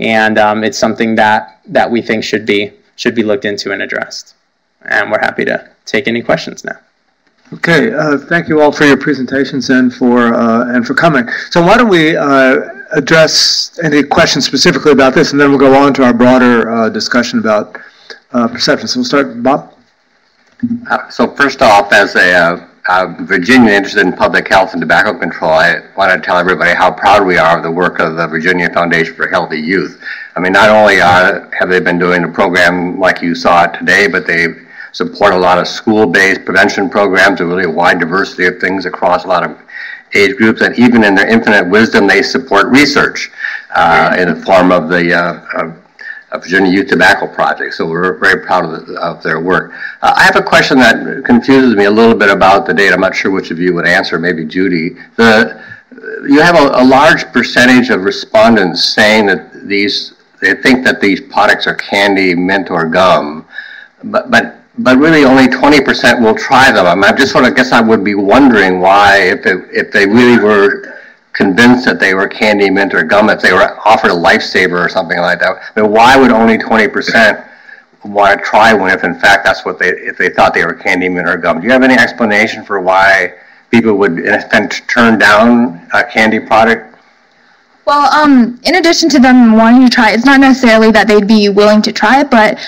and um, it's something that that we think should be should be looked into and addressed. And we're happy to take any questions now. Okay, uh, thank you all for your presentations and for uh, and for coming. So why don't we uh, address any questions specifically about this, and then we'll go on to our broader uh, discussion about uh, perception. So we'll start, Bob. Uh, so first off, as a uh, Virginia interested in public health and tobacco control, I want to tell everybody how proud we are of the work of the Virginia Foundation for Healthy Youth. I mean, not only are, have they been doing a program like you saw today, but they support a lot of school-based prevention programs, a really wide diversity of things across a lot of age groups, and even in their infinite wisdom, they support research uh, in the form of the uh, Virginia Youth Tobacco Project. So we're very proud of, the, of their work. Uh, I have a question that confuses me a little bit about the data. I'm not sure which of you would answer, maybe Judy. The, you have a, a large percentage of respondents saying that these, they think that these products are candy, mint, or gum, but, but but really only 20% will try them. I, mean, I just sort of guess I would be wondering why, if, it, if they really were convinced that they were candy, mint, or gum, if they were offered a lifesaver or something like that. I mean, why would only 20% want to try one if in fact that's what they, if they thought they were candy, mint, or gum? Do you have any explanation for why people would in effect turn down a candy product? Well, um, in addition to them wanting to try, it's not necessarily that they'd be willing to try it, but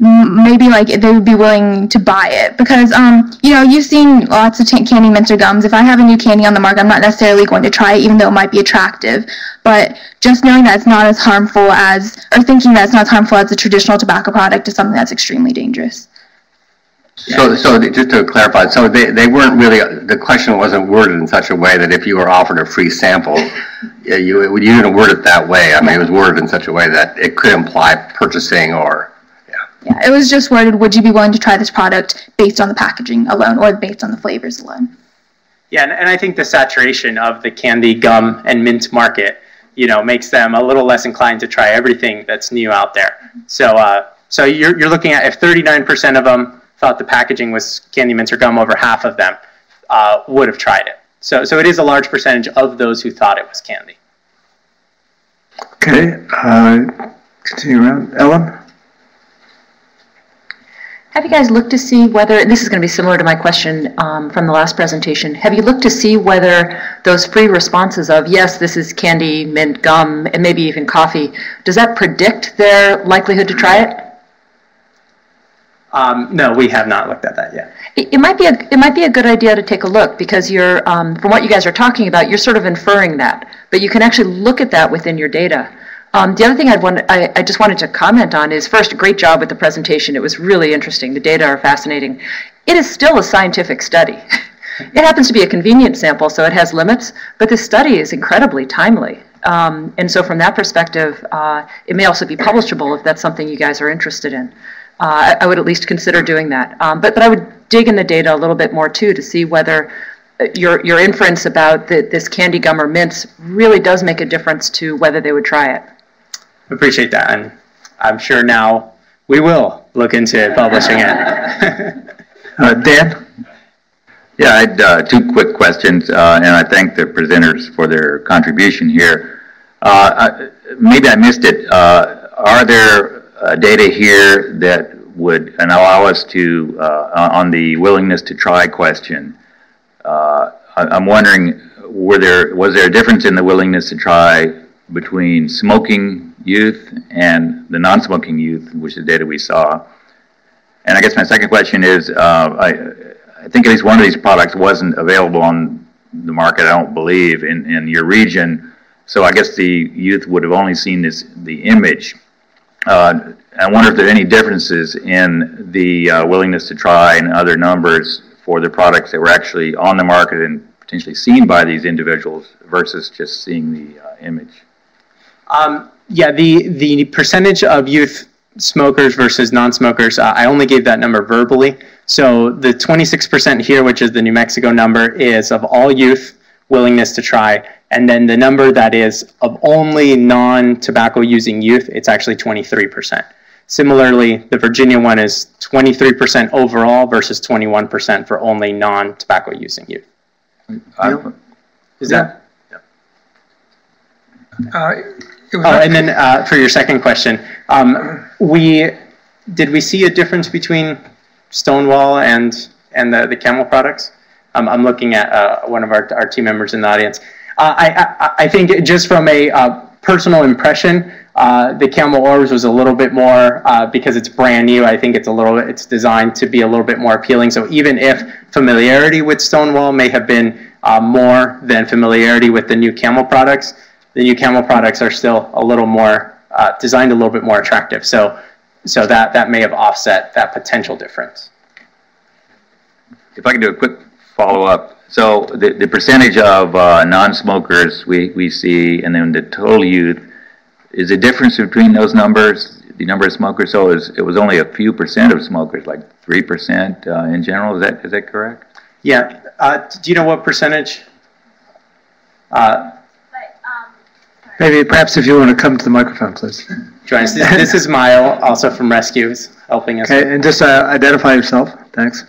maybe like they would be willing to buy it. Because um you know you've seen lots of candy mints or gums. If i have a new candy on the market i'm not necessarily going to try it even though it might be attractive. But just knowing that it's not as harmful as or thinking that it's not as harmful as a traditional tobacco product is something that's extremely dangerous. So, so just to clarify, so they, they weren't really, the question wasn't worded in such a way that if you were offered a free sample, you, you didn't word it that way. I mean, it was worded in such a way that it could imply purchasing or yeah, it was just worded, would you be willing to try this product based on the packaging alone or based on the flavors alone? Yeah, and, and I think the saturation of the candy, gum, and mint market, you know, makes them a little less inclined to try everything that's new out there. So, uh, so you're, you're looking at if 39% of them thought the packaging was candy, mint, or gum, over half of them uh, would have tried it. So, so it is a large percentage of those who thought it was candy. Okay, uh, continue around. Ellen? Have you guys looked to see whether, this is going to be similar to my question um, from the last presentation, have you looked to see whether those free responses of, yes, this is candy, mint, gum, and maybe even coffee, does that predict their likelihood to try it? Um, no, we have not looked at that yet. It, it, might be a it might be a good idea to take a look because you're um, from what you guys are talking about, you're sort of inferring that, but you can actually look at that within your data. Um, the other thing I'd want, I, I just wanted to comment on is first, great job with the presentation. It was really interesting. The data are fascinating. It is still a scientific study. it happens to be a convenient sample, so it has limits, but this study is incredibly timely. Um, and so from that perspective, uh, it may also be publishable if that's something you guys are interested in. Uh, I, I, would at least consider doing that. Um, but, but I would dig in the data a little bit more too to see whether uh, your, your inference about the, this candy gum or mints really does make a difference to whether they would try it appreciate that. And I'm sure now we will look into publishing it. uh, Dan? Yeah, I had uh, two quick questions, uh, and I thank the presenters for their contribution here. Uh, I, maybe I missed it. Uh, are there uh, data here that would allow us to, on the willingness to try question, I, I'm wondering, were there was there a difference in the willingness to try between smoking youth and the non-smoking youth, which is the data we saw. And I guess my second question is, uh, I, I think at least one of these products wasn't available on the market, I don't believe, in, in your region. So I guess the youth would have only seen this the image. Uh, I wonder if there are any differences in the uh, willingness to try and other numbers for the products that were actually on the market and potentially seen by these individuals versus just seeing the uh, image. Um, yeah, the the percentage of youth smokers versus non-smokers, uh, I only gave that number verbally. So the 26% here, which is the New Mexico number, is of all youth willingness to try. And then the number that is of only non-tobacco using youth, it's actually 23%. Similarly, the Virginia one is 23% overall versus 21% for only non-tobacco using youth. Uh, is that? Yeah. Uh, It was Oh, and then uh, for your second question, um, we, did we see a difference between Stonewall and, and the, the Camel products? Um, I'm looking at uh, one of our, our team members in the audience. Uh, I, I, I think just from a uh, personal impression, uh, the Camel Orbs was a little bit more, uh, because it's brand new, I think it's a little, it's designed to be a little bit more appealing. So even if familiarity with Stonewall may have been uh, more than familiarity with the new Camel products, the new Camel products are still a little more, uh, designed a little bit more attractive. So, so that, that may have offset that potential difference. If I could do a quick follow-up. So the, the percentage of uh, non-smokers we, we see, and then the total youth, is the difference between those numbers, the number of smokers, so it was, it was only a few percent of smokers, like 3% uh, in general, is that, is that correct? Yeah, uh, do you know what percentage? Uh, Maybe perhaps if you want to come to the microphone, please. join us. This this is Mile, also from Rescues, helping us. Okay, and just uh, identify yourself. Thanks.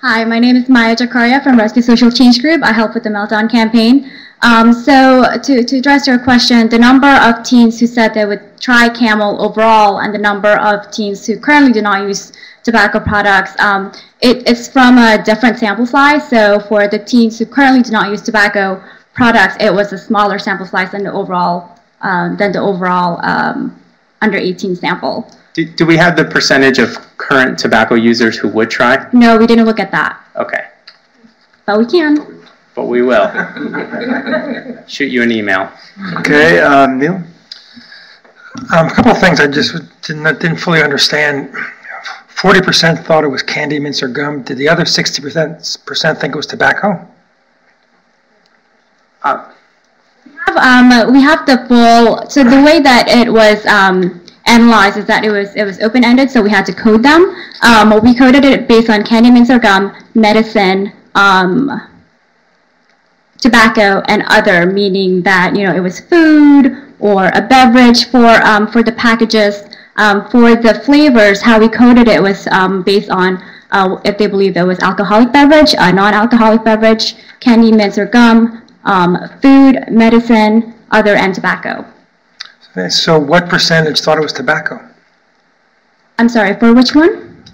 Hi, my name is Maya Jakaria from Rescue Social Change Group. I help with the Meltdown campaign. Um, so to, to address your question, the number of teens who said they would try Camel overall and the number of teens who currently do not use tobacco products, um, it, it's from a different sample size. So for the teens who currently do not use tobacco products, it was a smaller sample size than the overall, um, than the overall um, under 18 sample. Do, do we have the percentage of current tobacco users who would try? No, we didn't look at that, Okay, but we can. but we will. Shoot you an email. Okay, um, Neil? Um, a couple of things I just didn't, didn't fully understand. Forty percent thought it was candy, mints, or gum. Did the other sixty percent, percent think it was tobacco? Uh, have, um, we have the full, so the way that it was, um, analyzed is that it was, it was open-ended, so we had to code them. Um, we coded it based on candy, mints, or gum, medicine, um, tobacco, and other, meaning that, you know, it was food or a beverage for, um, for the packages. Um, for the flavors, how we coded it was, um, based on, uh, if they believed it was alcoholic beverage, a non-alcoholic beverage, candy, mints, or gum, um, food, medicine, other, and tobacco. So what percentage thought it was tobacco? I'm sorry, for which one?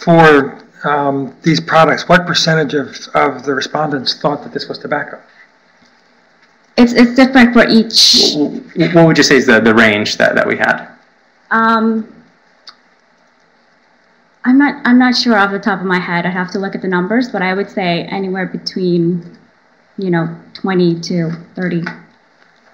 For um, these products, what percentage of, of the respondents thought that this was tobacco? It's, it's different for each. wh- What would you say is the, the range that, that we had? Um, I'm not, I'm not sure off the top of my head. I'd have to look at the numbers, but I would say anywhere between, you know, 20 to 30.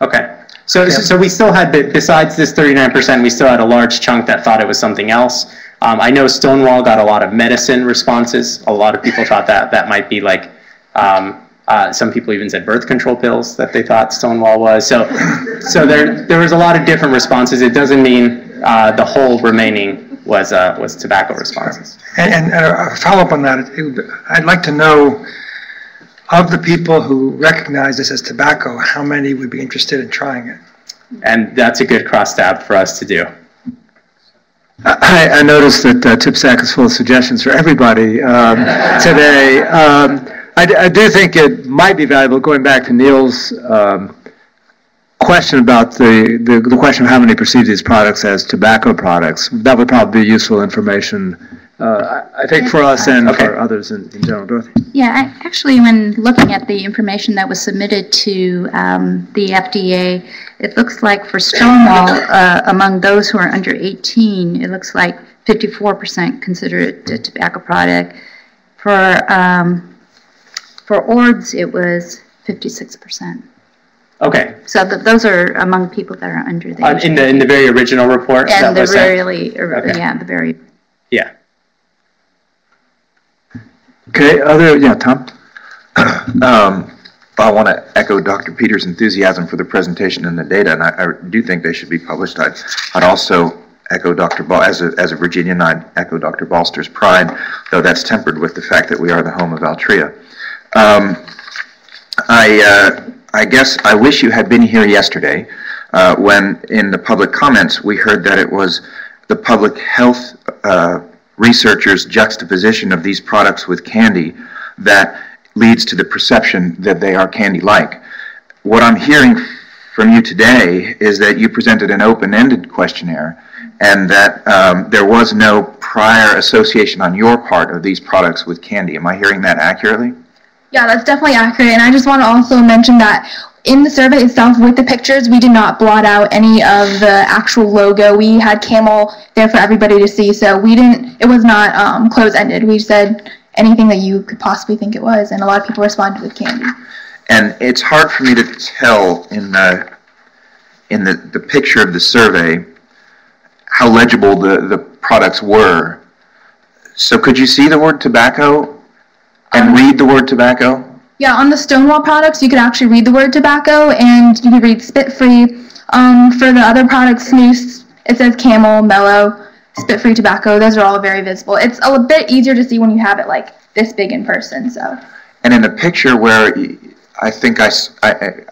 Okay. So, so we still had, be- besides this 39%, we still had a large chunk that thought it was something else. Um, I know Stonewall got a lot of medicine responses. A lot of people thought that that might be like, um, uh, some people even said birth control pills that they thought Stonewall was. So, so there, there was a lot of different responses. It doesn't mean, uh, the whole remaining was, uh, was tobacco responses. And, and and a follow-up on that, it would- I'd like to know, of the people who recognize this as tobacco, how many would be interested in trying it? And that's a good cross tab for us to do. I, I noticed that uh, TPSAC is full of suggestions for everybody um, today. Um, I, d- I do think it might be valuable, going back to Neil's um, question about the, the, the question of how many perceive these products as tobacco products. That would probably be useful information, uh, I I think, for us and Okay. for others in, in general. Dorothy? Yeah, I- actually, when looking at the information that was submitted to um, the FDA, it looks like for Stonewall, uh, among those who are under 18, it looks like 54% consider it a tobacco product. For, um, for Orbs, it was 56%. Okay. So th- those are among people that are under the Uh, in the, in the very original report that And the was sent? really, or- Okay. yeah, the very Yeah. Okay, other, yeah, Tom? Um, I want to echo Dr. Peters' enthusiasm for the presentation and the data, and I, I do think they should be published. I'd, I'd also echo Dr. Ball, as a, as a Virginian, I'd echo Dr. Balster's pride, though that's tempered with the fact that we are the home of Altria. Um, I, uh, I guess I wish you had been here yesterday, uh, when in the public comments, we heard that it was the public health, uh, researchers' juxtaposition of these products with candy that leads to the perception that they are candy-like. what I'm hearing from you today is that you presented an open-ended questionnaire and that um, there was no prior association on your part of these products with candy. Am I hearing that accurately? Yeah, that's definitely accurate. And I just want to also mention that in the survey itself with the pictures, we did not blot out any of the actual logo. We had Camel there for everybody to see. So we didn't, it was not um, close-ended. We said anything that you could possibly think it was. And a lot of people responded with candy. And it's hard for me to tell in the, in the, the picture of the survey how legible the, the products were. So could you see the word tobacco and read the word tobacco? Yeah, on the Stonewall products, you could actually read the word tobacco and you could read spit free. Um, for the other products, it says camel, mellow, spit free tobacco. Those are all very visible. It's a bit easier to see when you have it like this big in person. So. And in the picture where I think I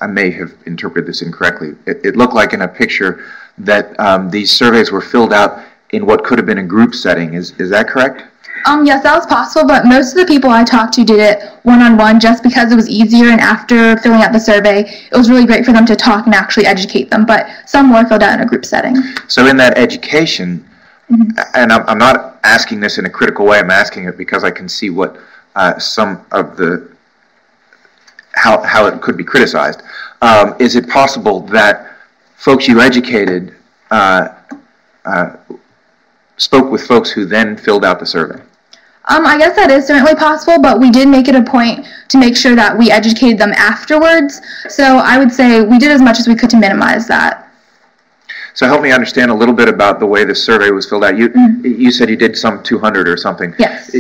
I may have interpreted this incorrectly, it, it looked like in a picture that um, these surveys were filled out in what could have been a group setting. Is, is that correct? Um, yes, that was possible, but most of the people I talked to did it one-on-one just because it was easier, and after filling out the survey, it was really great for them to talk and actually educate them, but some were filled out in a group setting. So in that education, and I'm, I'm not asking this in a critical way, I'm asking it because I can see what uh, some of the, how, how it could be criticized. Um, is it possible that folks you educated uh, uh, spoke with folks who then filled out the survey? Um, I guess that is certainly possible, but we did make it a point to make sure that we educated them afterwards. So I would say we did as much as we could to minimize that. So help me understand a little bit about the way the survey was filled out. You, you said you did some 200 or something. Yes.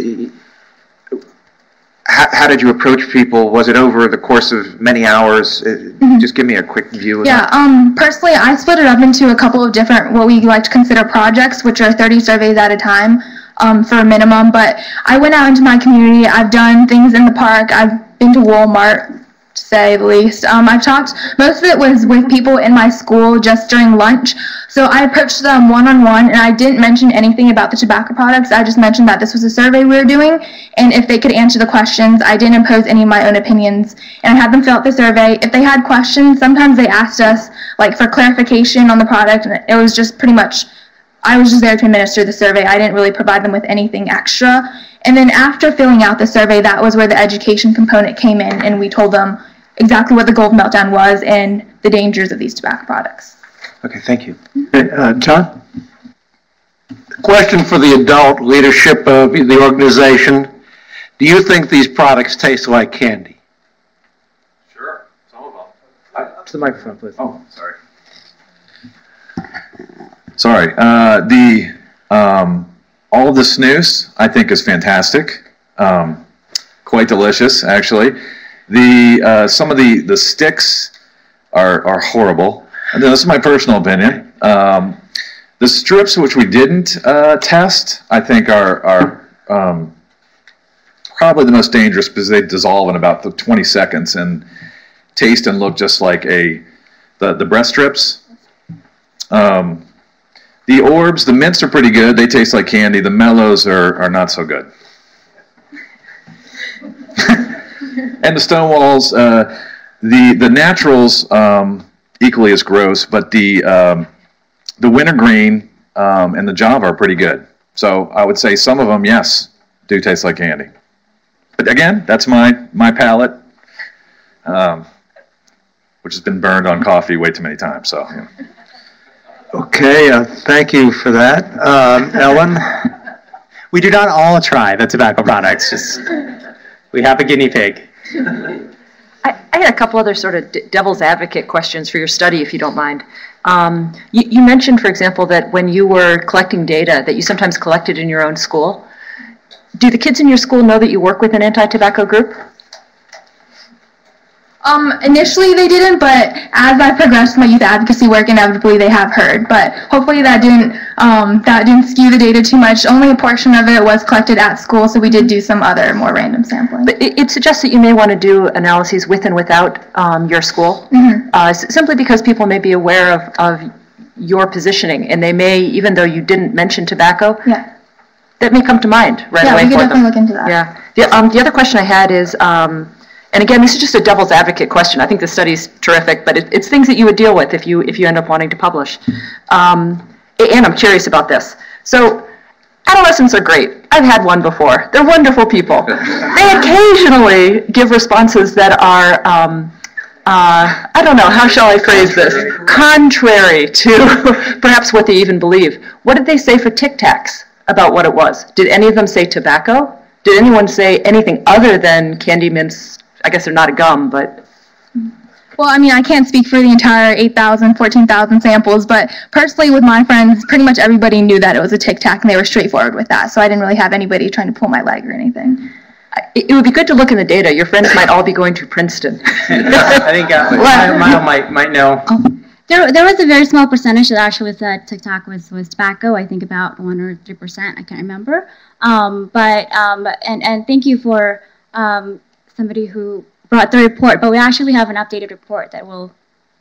How, how did you approach people? Was it over the course of many hours? Uh, Just give me a quick view of Yeah, that. um, personally, I split it up into a couple of different, what we like to consider projects, which are 30 surveys at a time um, for a minimum. But I went out into my community. I've done things in the park. I've been to Walmart, to say the least. Um, I've talked, most of it was with people in my school just during lunch. So I approached them one-on-one, and I didn't mention anything about the tobacco products. I just mentioned that this was a survey we were doing, and if they could answer the questions, I didn't impose any of my own opinions. And I had them fill out the survey. If they had questions, sometimes they asked us, like, for clarification on the product, and it was just pretty much I was just there to administer the survey. I didn't really provide them with anything extra. And then after filling out the survey, that was where the education component came in, and we told them exactly what the gold meltdown was and the dangers of these tobacco products. Okay, thank you. Okay, uh, John? Question for the adult leadership of the organization. Do you think these products taste like candy? Sure, some of them. Up to the microphone, please. Oh, sorry. Sorry. Uh, the um, all of the snus I think is fantastic. Um, quite delicious, actually. The uh, some of the the sticks are are horrible. This is my personal opinion. Um, the strips, which we didn't uh, test, I think are are um, probably the most dangerous because they dissolve in about the 20 seconds and taste and look just like a the the breath strips. Um, the orbs, the mints are pretty good. They taste like candy. The mellows are, are not so good. and the Stonewalls, uh, the the naturals um, equally as gross, but the um, the wintergreen um, and the Java are pretty good. So I would say some of them, yes, do taste like candy. But again, that's my my palate, um, which has been burned on coffee way too many times. So. Know. Okay, uh, thank you for that. Um, Ellen? We do not all try the tobacco products, just, we have a guinea pig. I, I had a couple other sort of d- devil's advocate questions for your study, if you don't mind. Um, you, you mentioned, for example, that when you were collecting data that you sometimes collected in your own school. Do the kids in your school know that you work with an anti-tobacco group? Um, initially they didn't, but as I progressed my youth advocacy work, inevitably they have heard. But hopefully that didn't um, that didn't skew the data too much. Only a portion of it was collected at school, so we did do some other more random sampling. But it, it suggests that you may want to do analyses with and without um, your school, Mhm. uh, s- simply because people may be aware of, of your positioning, and they may, even though you didn't mention tobacco, Yeah. that may come to mind right Yeah, away we could for them. definitely look into that. Yeah. The, um, the other question I had is, um, and again, this is just a devil's advocate question. I think the study's terrific, but it, it's things that you would deal with if you if you end up wanting to publish. Um, and I'm curious about this. So adolescents are great. I've had one before. They're wonderful people. they occasionally give responses that are, um, uh, I don't know, how shall I phrase this? Contrary to perhaps what they even believe. What did they say for Tic Tacs about what it was? Did any of them say tobacco? Did anyone say anything other than candy mints? I guess they're not a gum, but Well, I mean, I can't speak for the entire 8,000, 14,000 samples, but personally with my friends, pretty much everybody knew that it was a Tic Tac and they were straightforward with that. So I didn't really have anybody trying to pull my leg or anything. it, it would be good to look in the data. Your friends might all be going to Princeton. I think uh, Mile Mile might, might know. There, there was a very small percentage that actually said Tic Tac was, was tobacco. I think about one or three percent. I can't remember. Um, but um, and and thank you for um, somebody who brought the report. But we actually have an updated report that we'll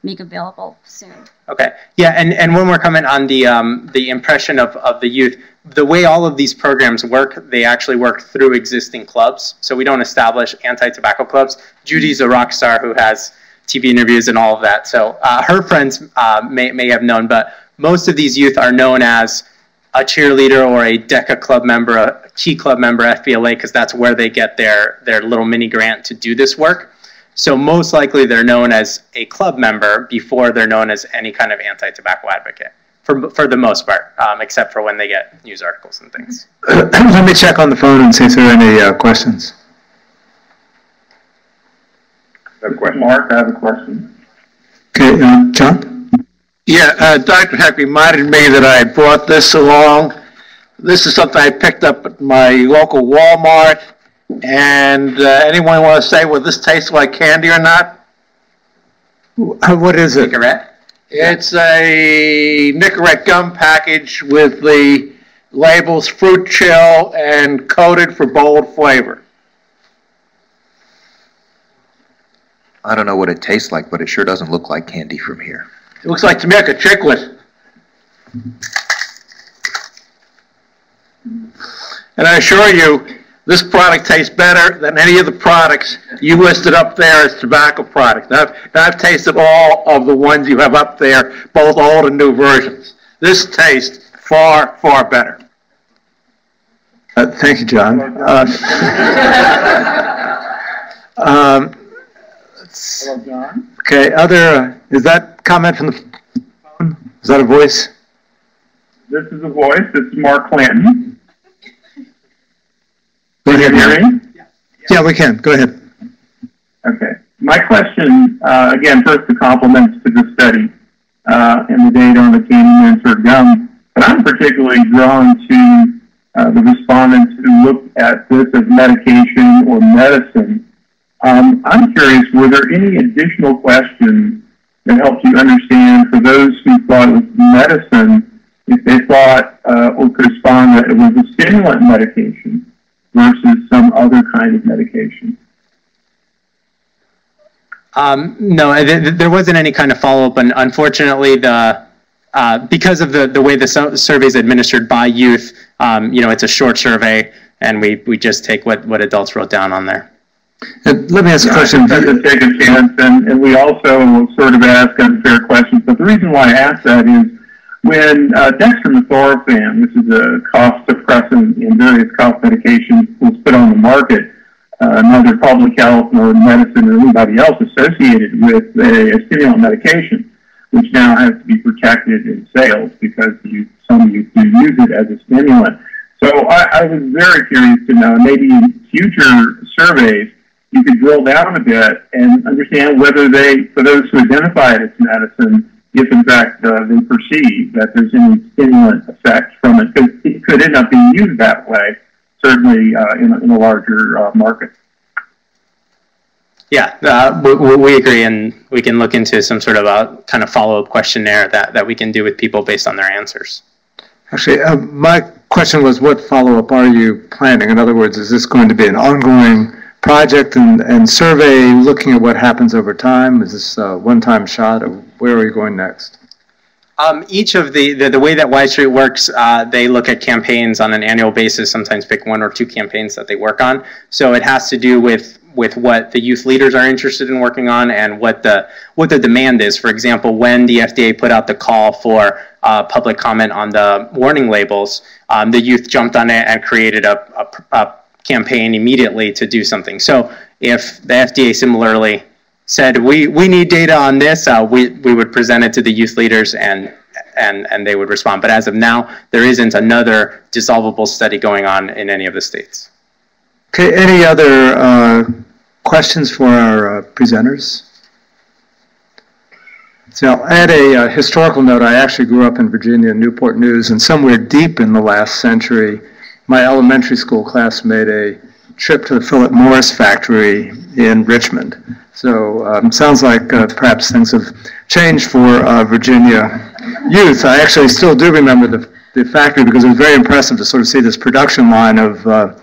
make available soon. Okay. Yeah, and, and one more comment on the um, the impression of, of the youth. The way all of these programs work, they actually work through existing clubs. So we don't establish anti-tobacco clubs. Judy's a rock star who has TV interviews and all of that. So uh, her friends uh, may, may have known, but most of these youth are known as a cheerleader or a DECA club member, a key club member, FBLA, because that's where they get their, their little mini grant to do this work. So most likely they're known as a club member before they're known as any kind of anti-tobacco advocate, for, for the most part, um, except for when they get news articles and things. Let me check on the phone and see if there are any uh, questions. Mark, I have a question. Okay, uh, John? Yeah, uh, Dr. Heck reminded me that I brought this along. This is something I picked up at my local Walmart. And uh, anyone want to say whether this tastes like candy or not? Uh, What is it? Cigarette? It's a Nicorette gum package with the labels fruit chill and coated for bold flavor. I don't know what it tastes like, but it sure doesn't look like candy from here. It looks like Jamaica chiclet. And I assure you, this product tastes better than any of the products you listed up there as tobacco products. Now, I've, now I've tasted all of the ones you have up there, both old and new versions. This tastes far, far better. Uh, Thank you, John. Uh, um, Hello, John. Okay, other, uh, is that comment from the phone? Is that a voice? This is a voice. This is Mark Clanton. Go Can you ahead, hear me? Yeah, we can. Go ahead. Okay. My question, uh, again, first the compliments to the study uh, and the data on the candy mints or gum, but I'm particularly drawn to uh, the respondents who looked at this as medication or medicine. Um, I'm curious, were there any additional questions that helped you understand for those who thought it was medicine, if they thought uh, or could respond that it was a stimulant medication versus some other kind of medication? Um, no, th- th- there wasn't any kind of follow-up, and unfortunately, the uh, because of the, the way the so- survey is administered by youth, um, you know, it's a short survey, and we, we just take what, what adults wrote down on there. Uh, Let me ask a question. I just had take a chance, and, and we also sort of ask unfair questions. But the reason why I ask that is when uh, dextromethorphan, which is a cough suppressant in various cough medications, was put on the market, uh, neither public health nor medicine or anybody else associated with a, a stimulant medication, which now has to be protected in sales because you, some do use it as a stimulant. So I, I was very curious to know, maybe in future surveys, you could drill down a bit and understand whether they, for those who identify it as medicine, if in fact uh, they perceive that there's any stimulant effect from it, because it could end up being used that way, certainly uh, in, a, in a larger uh, market. Yeah, uh, we, we- we agree, and we can look into some sort of a kind of follow-up questionnaire that, that we can do with people based on their answers. Actually, uh, my question was, what follow-up are you planning? In other words, is this going to be an ongoing project and, and survey looking at what happens over time? Is this a one-time shot, or where are we going next? Um, each of the, the, the way that Y Street works, uh, they look at campaigns on an annual basis, sometimes pick one or two campaigns that they work on. So it has to do with with what the youth leaders are interested in working on and what the what the demand is. For example, when the FDA put out the call for uh, public comment on the warning labels, um, the youth jumped on it and created a, a, a campaign immediately to do something. So if the FDA similarly said we we need data on this, uh, we we would present it to the youth leaders and and and they would respond. But as of now, there isn't another dissolvable study going on in any of the states. Okay, any other uh, questions for our uh, presenters? So add a uh, historical note. I actually grew up in Virginia, Newport News, and somewhere deep in the last century, my elementary school class made a trip to the Philip Morris factory in Richmond. So um, sounds like uh, perhaps things have changed for uh, Virginia youth. I actually still do remember the, the factory because it was very impressive to sort of see this production line of uh,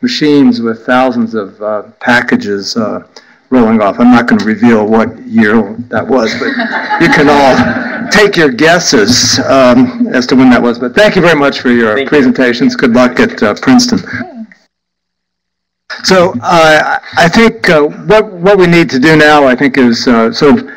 machines with thousands of uh, packages uh, rolling off. I'm not going to reveal what year that was, but you can all take your guesses um, as to when that was. But thank you very much for your Thank you. presentations. Good luck at uh, Princeton. So uh, I think uh, what what we need to do now, I think, is uh, sort of